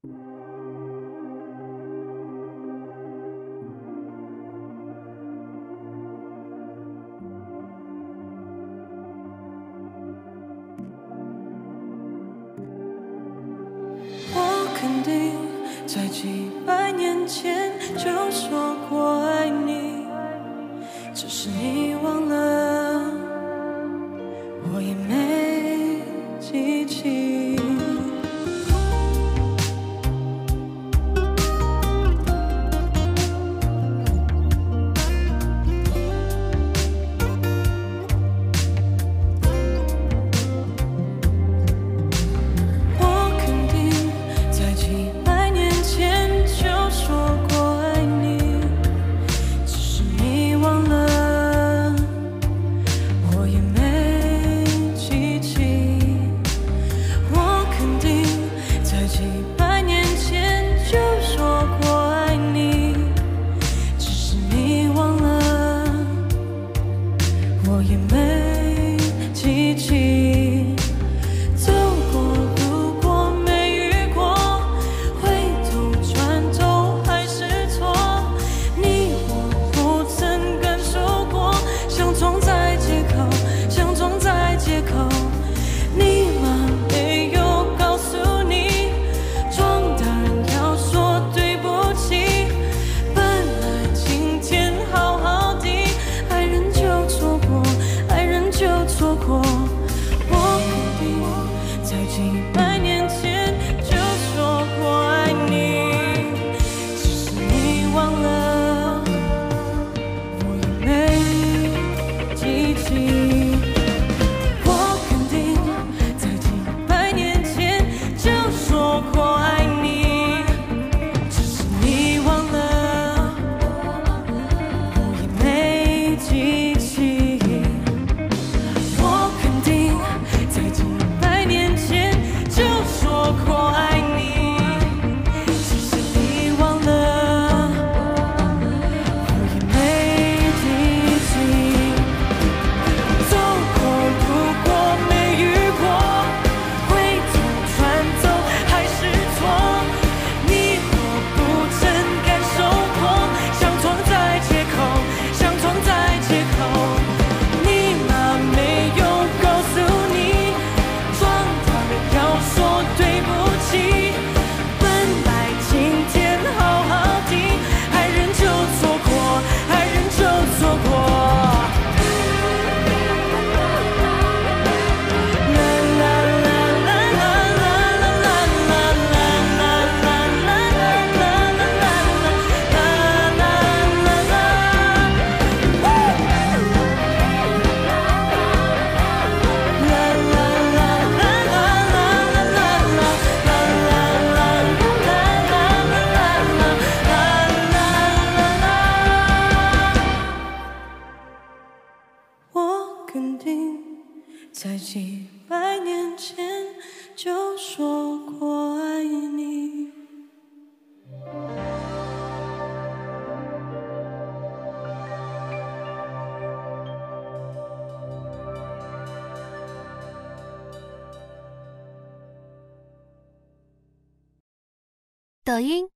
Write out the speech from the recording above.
我肯定在几百年前就说过爱。错过。magical 在几百年前就说过爱你。抖音